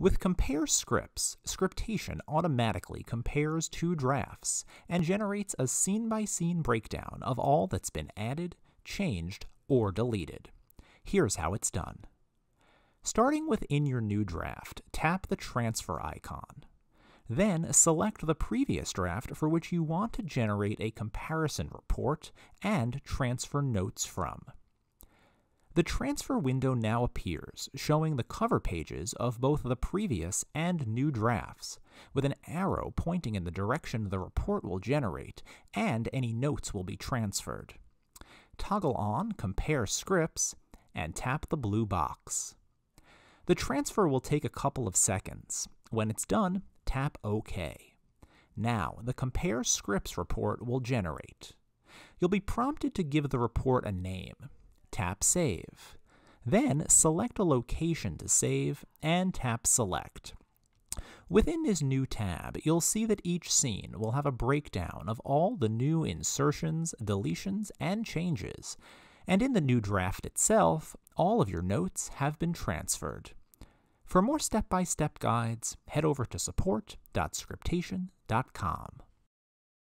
With Compare Scripts, Scriptation automatically compares two drafts and generates a scene by scene breakdown of all that's been added, changed, or deleted. Here's how it's done. Starting within your new draft, tap the transfer icon. Then select the previous draft for which you want to generate a comparison report and transfer notes from. The transfer window now appears, showing the cover pages of both the previous and new drafts, with an arrow pointing in the direction the report will generate and any notes will be transferred. Toggle on Compare Scripts and tap the blue box. The transfer will take a couple of seconds. When it's done, tap OK. Now, the Compare Scripts report will generate. You'll be prompted to give the report a name tap Save. Then select a location to save and tap Select. Within this new tab, you'll see that each scene will have a breakdown of all the new insertions, deletions, and changes, and in the new draft itself, all of your notes have been transferred. For more step-by-step -step guides, head over to support.scriptation.com.